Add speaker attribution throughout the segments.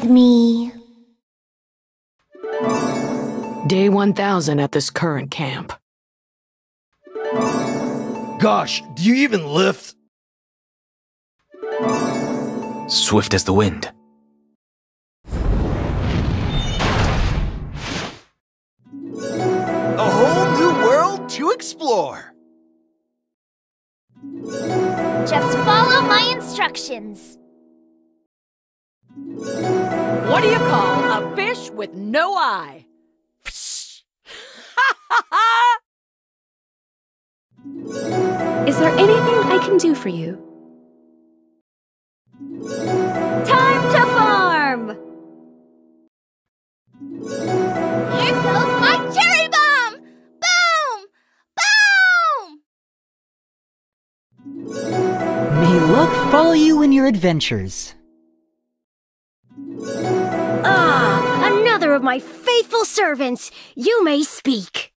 Speaker 1: with me.
Speaker 2: Day 1000 at this current camp.
Speaker 3: Gosh, do you even lift?
Speaker 4: Swift as the wind.
Speaker 3: A whole new world to explore.
Speaker 1: Just follow my instructions.
Speaker 2: What do you call a fish with no eye?
Speaker 5: Is there anything I can do for you?
Speaker 1: Time to farm! Here goes my cherry bomb! Boom! Boom!
Speaker 6: May luck follow you in your adventures.
Speaker 1: Another of my faithful servants. You may speak.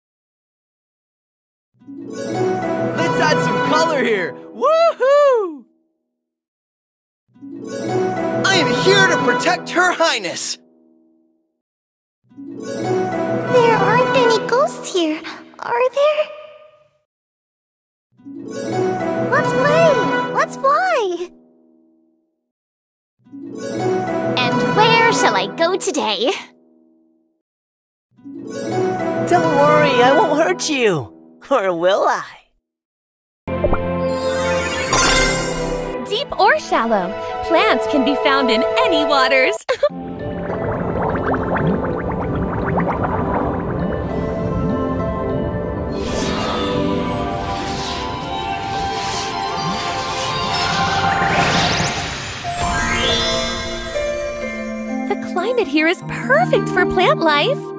Speaker 3: Let's add some color here. Woohoo! I am here to protect Her Highness.
Speaker 1: There aren't any ghosts here, are there? Let's play! Let's fly! And where shall I go today?
Speaker 7: Don't worry, I won't hurt you. Or will I?
Speaker 5: Deep or shallow, plants can be found in any waters. the climate here is perfect for plant life.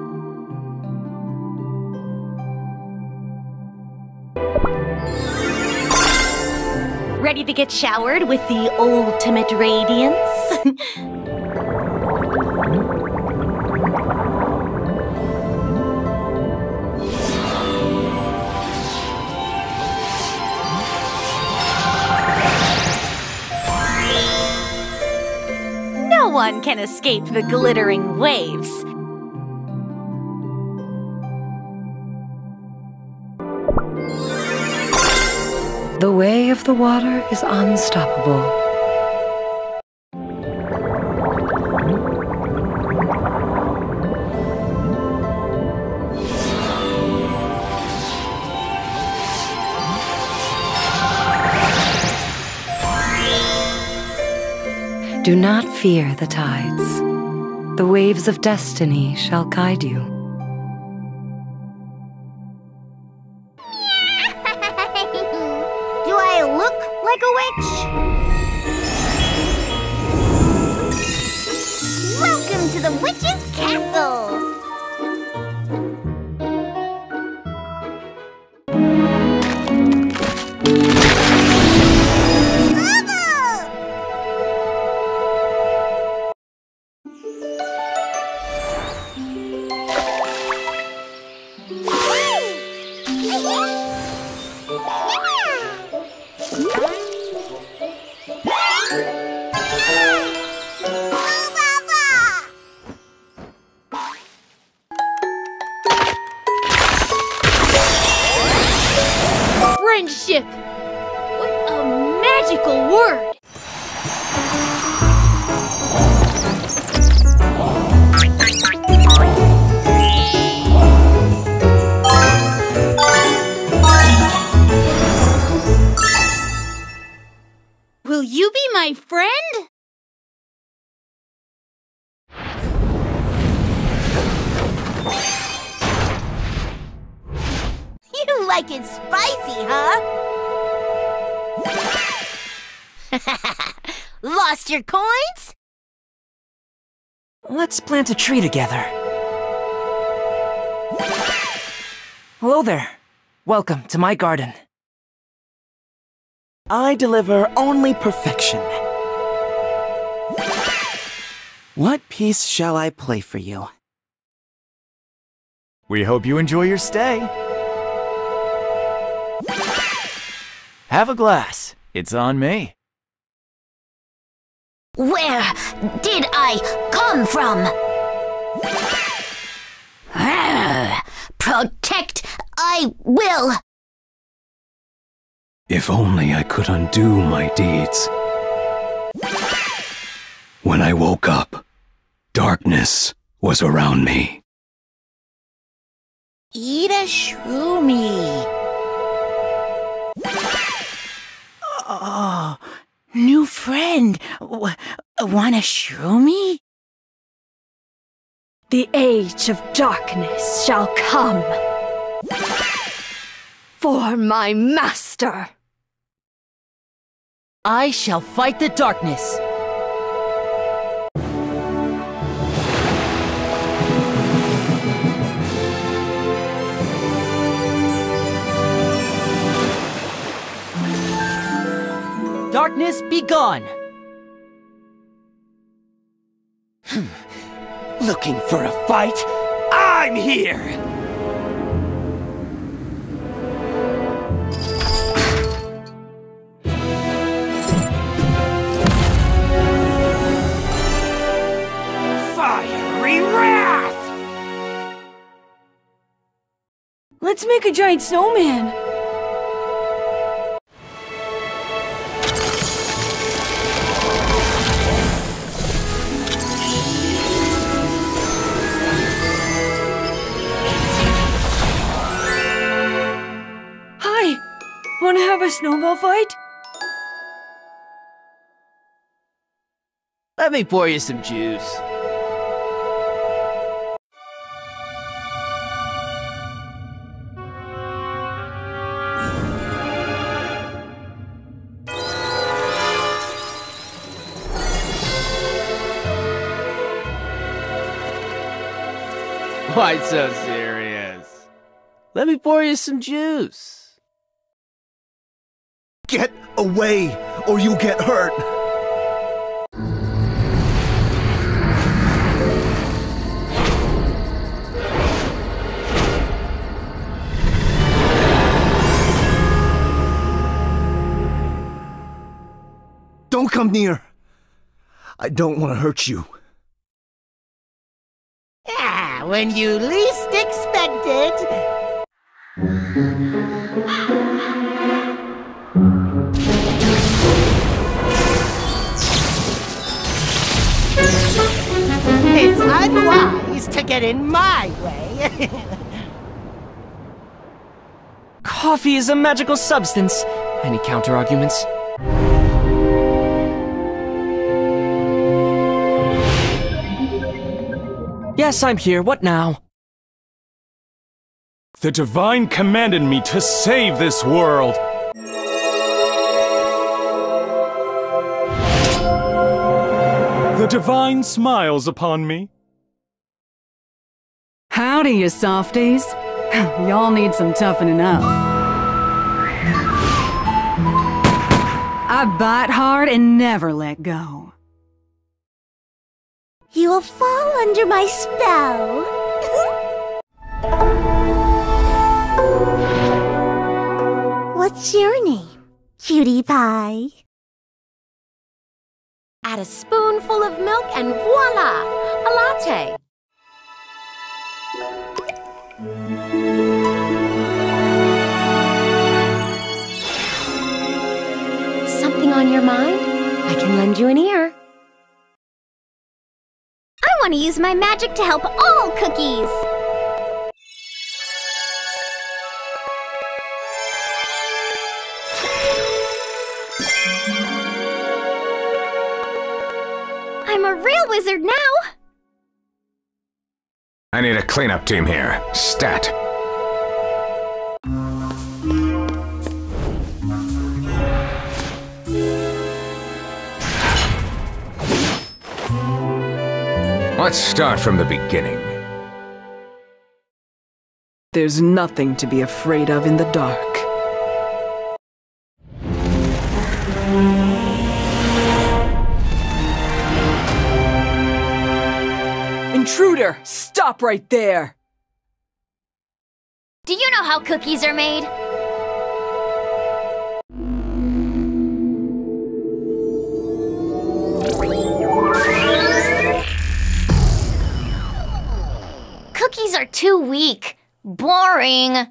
Speaker 1: Ready to get showered with the ultimate radiance? no one can escape the glittering waves.
Speaker 8: The way of the water is unstoppable. Do not fear the tides. The waves of destiny shall guide you.
Speaker 1: Like it spicy, huh? Lost your coins?
Speaker 7: Let's plant a tree together. Hello there. Welcome to my garden. I deliver only perfection. What piece shall I play for you? We hope you enjoy your stay. Have a glass. It's on me.
Speaker 8: Where did I come from? Arr, protect I will.
Speaker 4: If only I could undo my deeds. When I woke up, darkness was around me.
Speaker 8: Eat a shroomy.
Speaker 9: Oh, new friend. W- wanna show me?
Speaker 2: The age of darkness shall come. For my master.
Speaker 9: I shall fight the darkness. Darkness be gone. Hmm. Looking for a fight? I'm here! Fiery wrath!
Speaker 2: Let's make a giant snowman. Snowball fight?
Speaker 3: Let me pour you some juice. Why so serious? Let me pour you some juice.
Speaker 10: Get away, or you get hurt. Don't come near. I don't want to hurt you.
Speaker 9: Ah, when you least expect it. It's unwise to get in my way.
Speaker 11: Coffee is a magical substance. Any counter arguments? Yes, I'm here. What now?
Speaker 12: The Divine commanded me to save this world. Divine smiles upon me.
Speaker 2: Howdy, you softies. Y'all need some toughening up. I bite hard and never let go.
Speaker 8: You will fall under my spell. What's your name, cutie pie?
Speaker 1: Add a spoonful of milk and voila! A latte. Something on your mind? I can lend you an ear.
Speaker 8: I want to use my magic to help all cookies. Wizard now.
Speaker 13: I need a cleanup team here. Stat. Let's start from the beginning.
Speaker 14: There's nothing to be afraid of in the dark. Stop right there!
Speaker 8: Do you know how cookies are made?
Speaker 1: Cookies are too weak. Boring.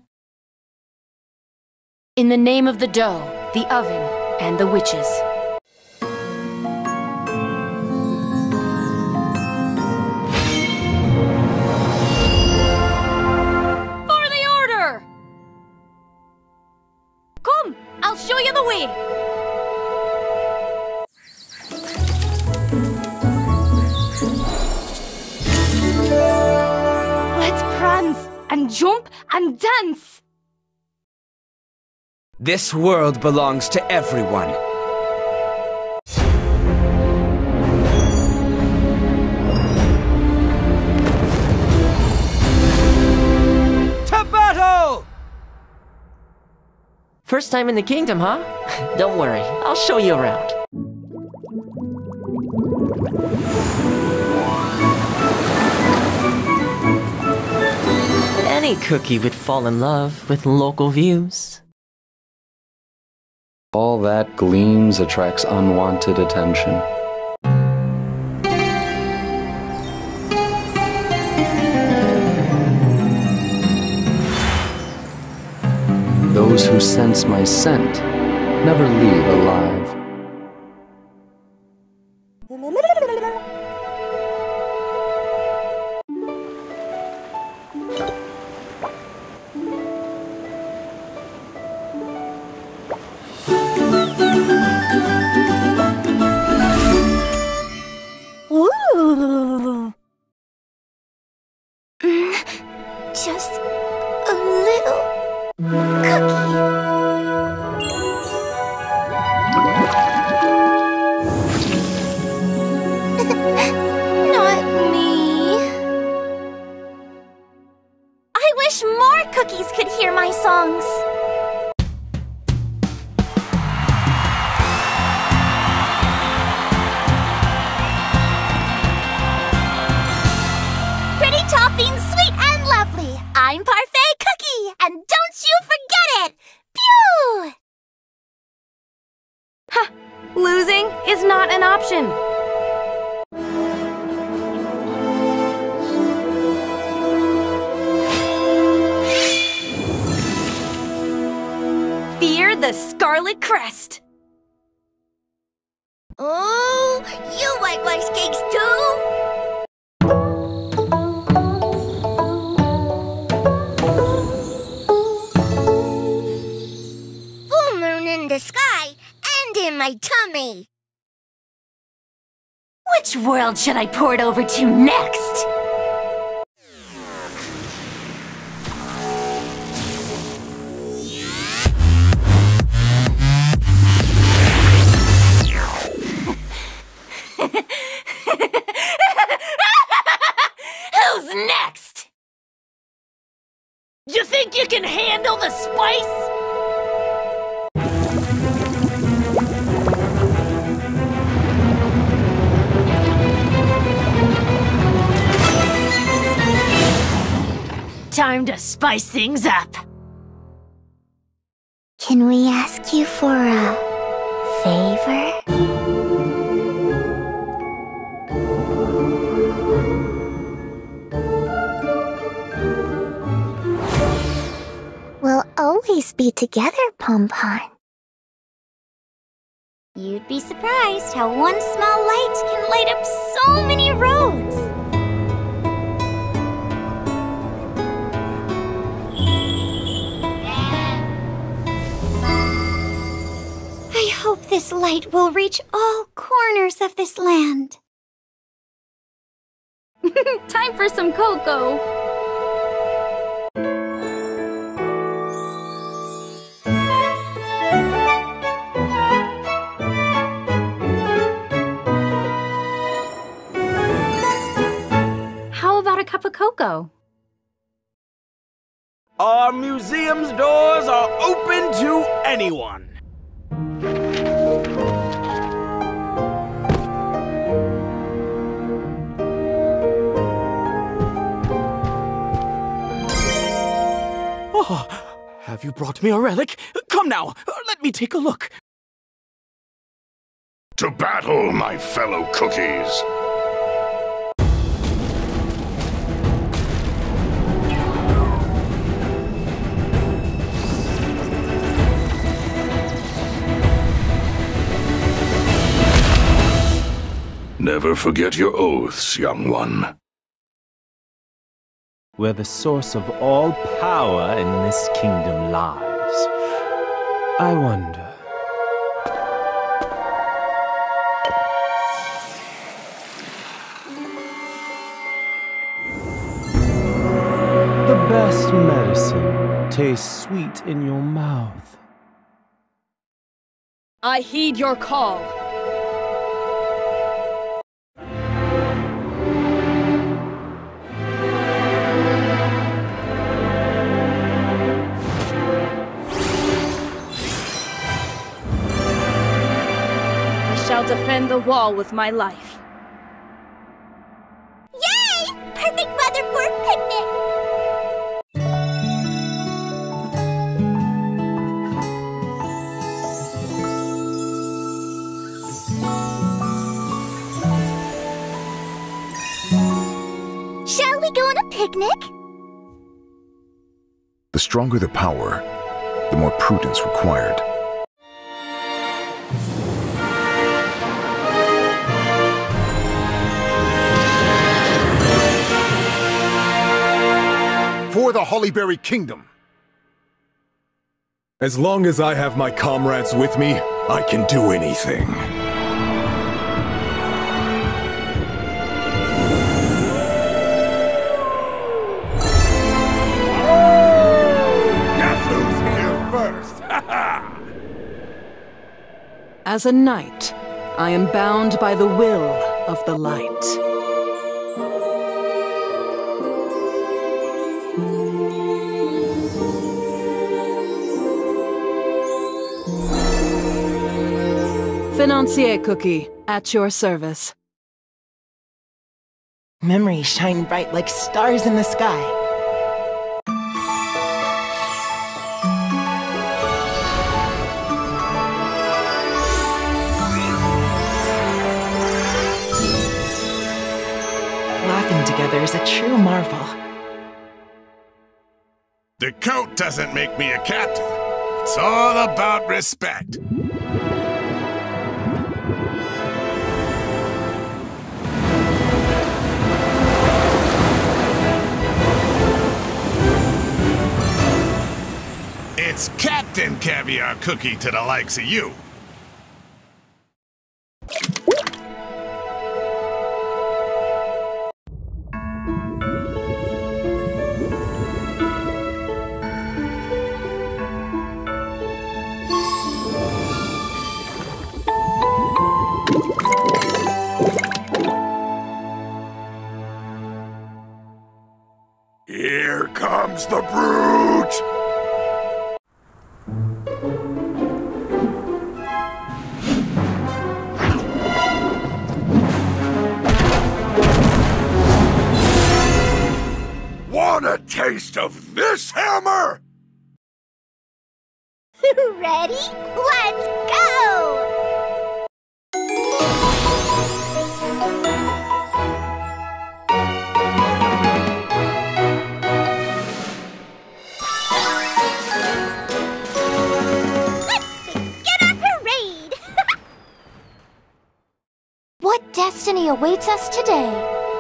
Speaker 2: In the name of the dough, the oven, and the witches,
Speaker 15: and dance.
Speaker 16: This world belongs to everyone. To battle!
Speaker 17: First time in the kingdom, huh? Don't worry, I'll show you around. Any cookie would fall in love with local views.
Speaker 18: All that gleams attracts unwanted attention. Those who sense my scent never leave alive.
Speaker 15: Is not an option. Fear the Scarlet Crest.
Speaker 8: Oh, you like rice cakes too? Full moon in the sky and in my tummy.
Speaker 1: Which world should I port over to next?
Speaker 2: Time to spice things up.
Speaker 8: Can we ask you for a favor? We'll always be together, Pompon.
Speaker 1: You'd be surprised how one small light can light up so many roads. Hope this light will reach all corners of this land.
Speaker 15: Time for some cocoa. How about a cup of cocoa?
Speaker 3: Our museum's doors are open to anyone.
Speaker 19: Have you brought me a relic? Come now, let me take a look.
Speaker 20: To battle, my fellow cookies! Never forget your oaths, young one.
Speaker 21: Where the source of all power in this kingdom lies, I wonder. The best medicine tastes sweet in your mouth.
Speaker 22: I heed your call. I shall defend the wall with my life.
Speaker 1: Yay! Perfect weather for a picnic! Shall we go on a picnic?
Speaker 23: The stronger the power, the more prudence required.
Speaker 24: For the Hollyberry Kingdom.
Speaker 12: As long as I have my comrades with me, I can do anything.
Speaker 24: Guess who's here first?
Speaker 2: As a knight, I am bound by the will of the light. Financier Cookie, at your service.
Speaker 25: Memories shine bright like stars in the sky. Laughing together is a true marvel.
Speaker 20: The coat doesn't make me a captain. It's all about respect. It's Captain Caviar Cookie to the likes of you. Here comes the brute! Taste of this hammer?
Speaker 1: Ready? Let's go! Let's begin our parade! what destiny awaits us today?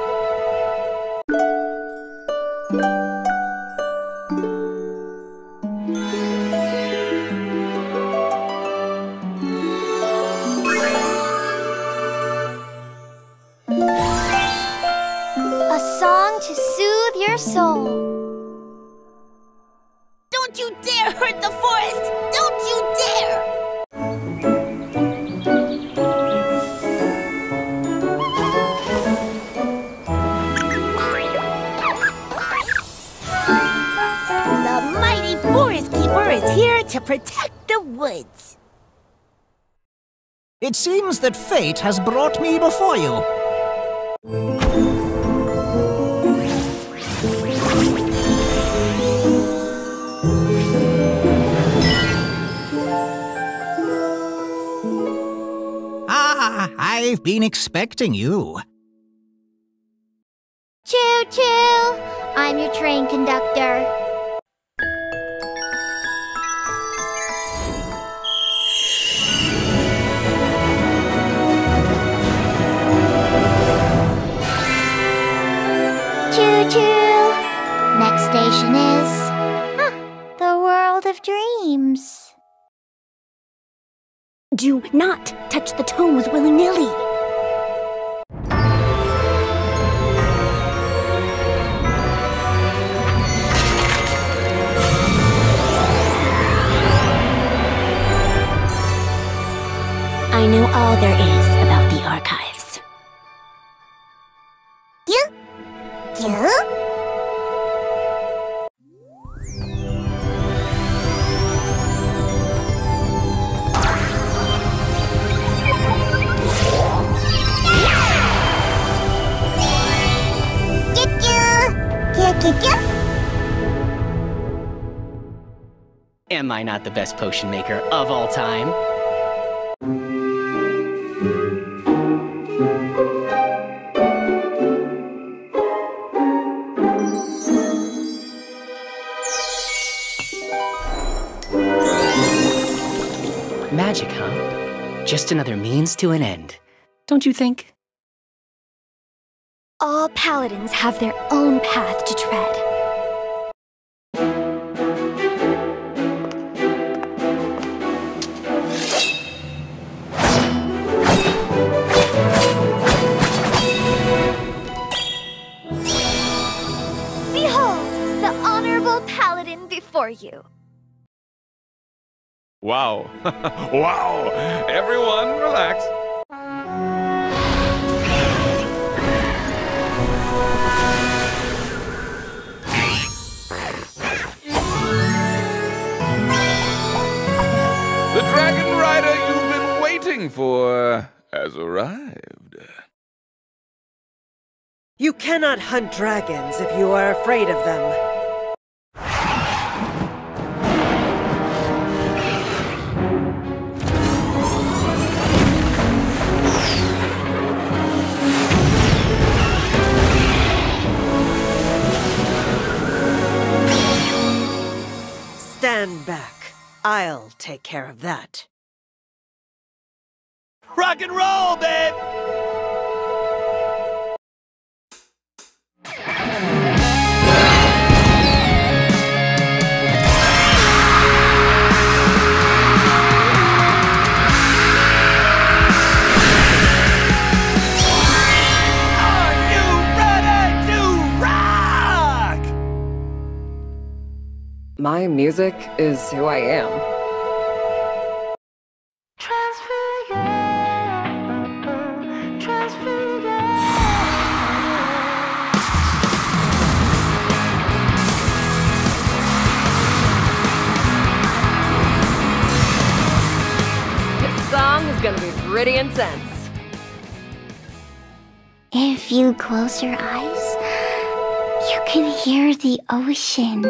Speaker 1: To protect the woods.
Speaker 26: It seems that fate has brought me before you. Ah, I've been expecting you.
Speaker 1: Choo choo! I'm your train conductor. of dreams. Do not touch the tomes willy-nilly. I know all there is.
Speaker 11: Am I not the best potion maker of all time? Magic, huh? Just another means to an end. Don't you think?
Speaker 1: All paladins have their own path to tread. Honorable before you.
Speaker 27: Wow. wow. Everyone, relax. The Dragon Rider you've been waiting for has arrived.
Speaker 25: You cannot hunt dragons if you are afraid of them. Stand back. I'll take care of that.
Speaker 3: Rock and roll, babe!
Speaker 6: My music is who I am.
Speaker 2: This song is gonna be pretty intense.
Speaker 8: If you close your eyes, can hear the ocean.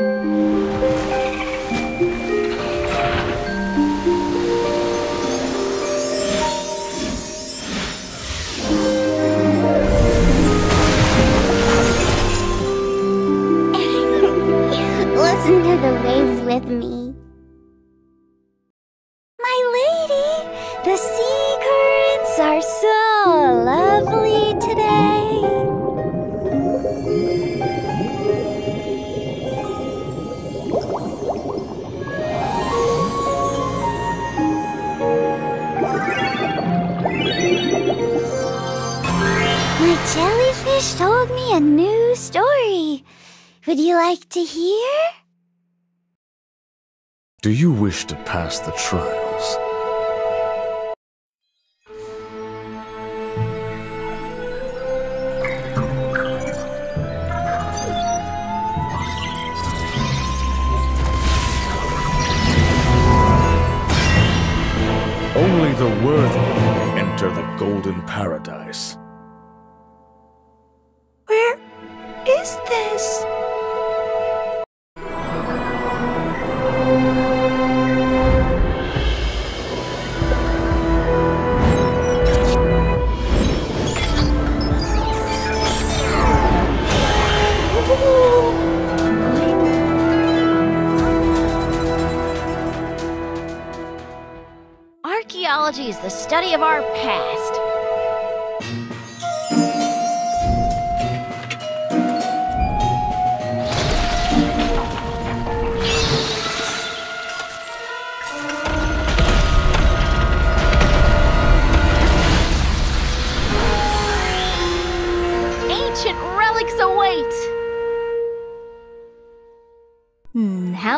Speaker 8: Listen to the waves with me. Jellyfish told me a new story. Would you like to hear?
Speaker 28: Do you wish to pass the trials? Only the worthy enter the golden paradise.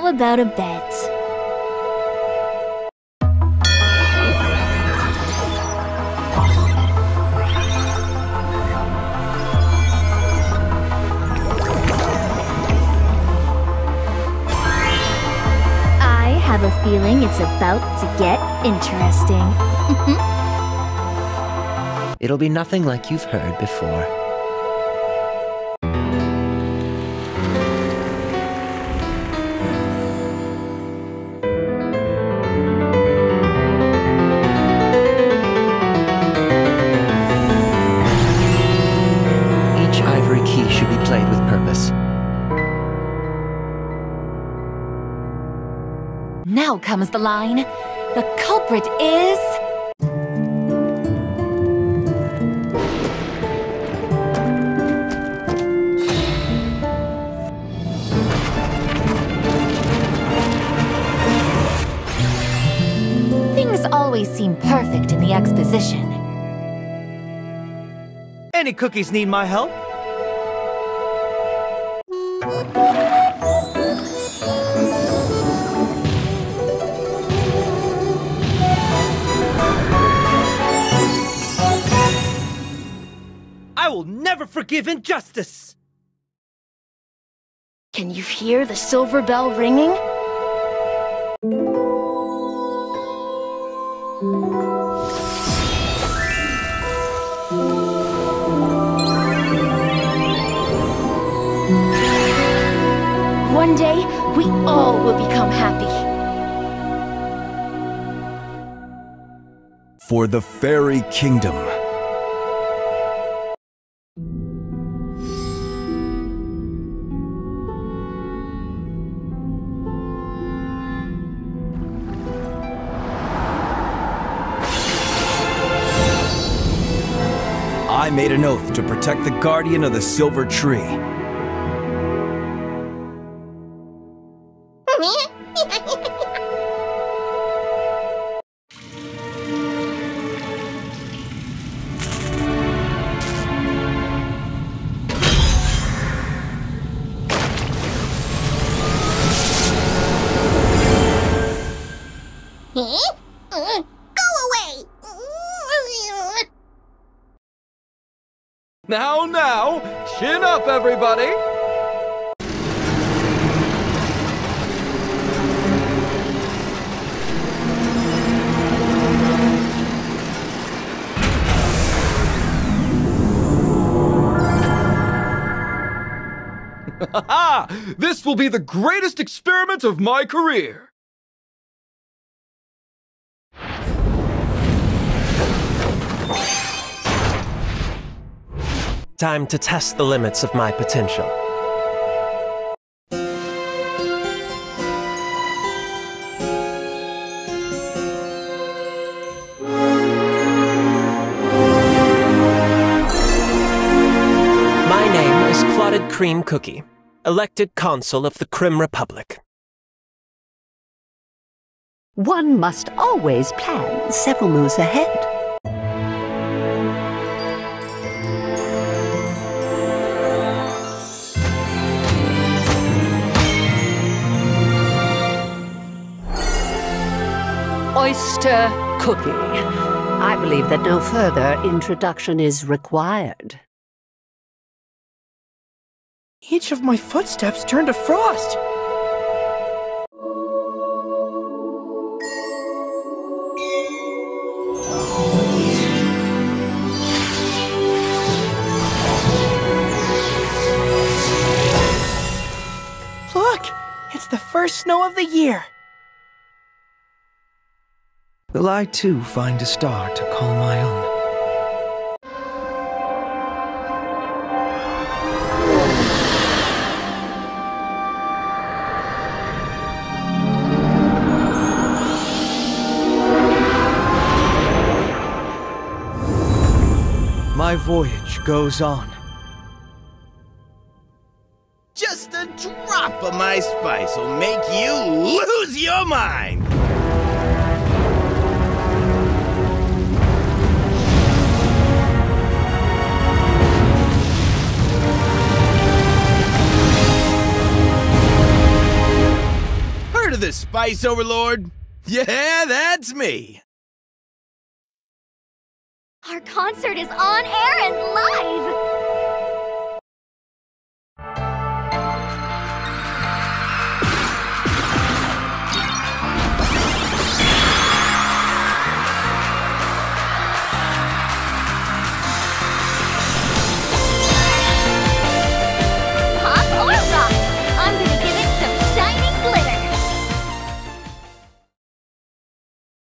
Speaker 1: How about a bet? I have a feeling it's about to get interesting.
Speaker 7: It'll be nothing like you've heard before.
Speaker 29: Now the line. The culprit is. Things always seem perfect in the exposition.
Speaker 25: Any cookies need my help? Forgive injustice!
Speaker 30: Can you hear the silver bell ringing? One day, we all will become happy.
Speaker 8: For the Faerie Kingdom. Oath to protect the guardian of the Silver Tree.
Speaker 25: Everybody! This will be the greatest experiment of my career!
Speaker 17: Time to test the limits of my potential. My name is Clotted Cream Cookie, elected consul of the Creme Republic.
Speaker 6: One must always plan several moves ahead. Oyster cookie. I believe that no further introduction is required.
Speaker 25: Each of my footsteps turned to frost. Look! It's the first snow of the year!
Speaker 31: Will I too find a star to call my own? My voyage goes on.
Speaker 3: Just a drop of my spice will make you lose your mind. The Spice Overlord? Yeah, that's me.
Speaker 32: Our concert is on air and live!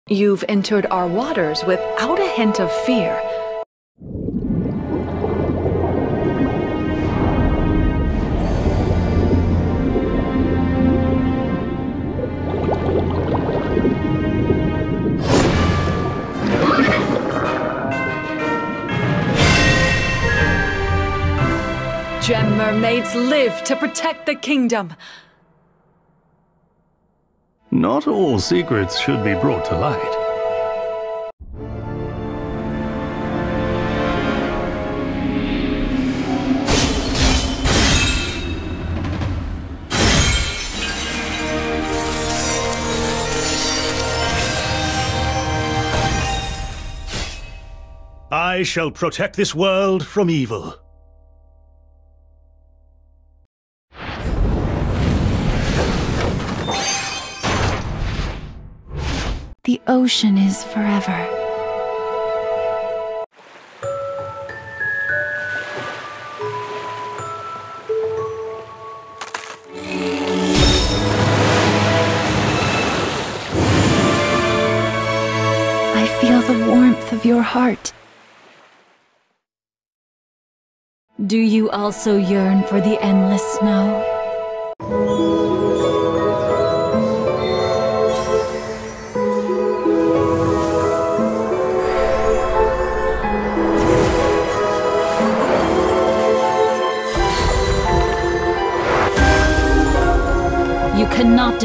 Speaker 2: You've entered our waters without a hint of fear. Gem mermaids live to protect the kingdom.
Speaker 33: Not all secrets should be brought to light. I shall protect this world from evil.
Speaker 15: Ocean is forever. I feel the warmth of your heart. Do you also yearn for the endless snow?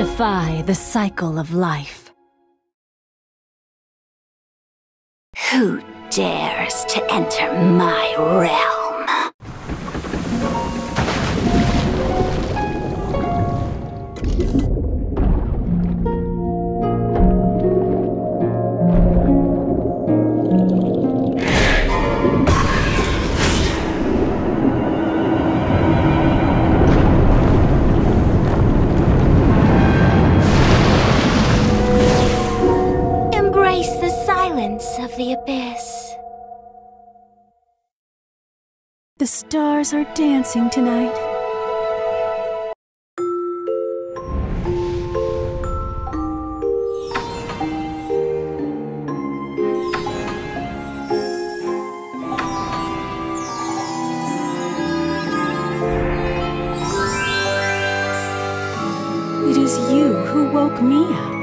Speaker 15: Defy the cycle of life.
Speaker 1: Who dares to enter my realm?
Speaker 15: Stars are dancing tonight. It is you who woke me up.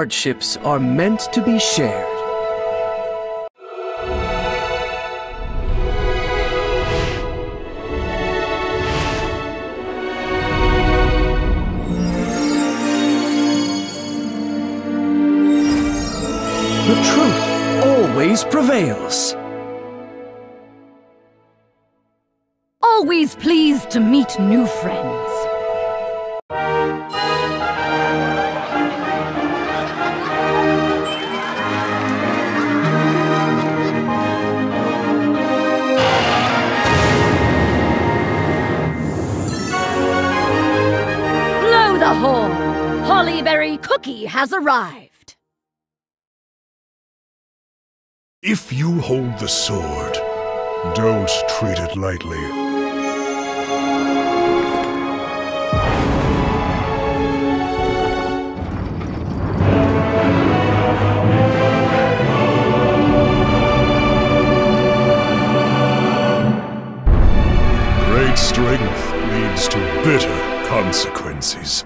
Speaker 21: Hardships are meant to be shared. The truth always prevails.
Speaker 15: Always pleased to meet new friends. cookie has arrived.
Speaker 12: If you hold the sword, don't treat it lightly.
Speaker 34: Great strength leads to
Speaker 35: bitter consequences.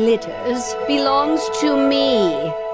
Speaker 35: Glitters belongs to me.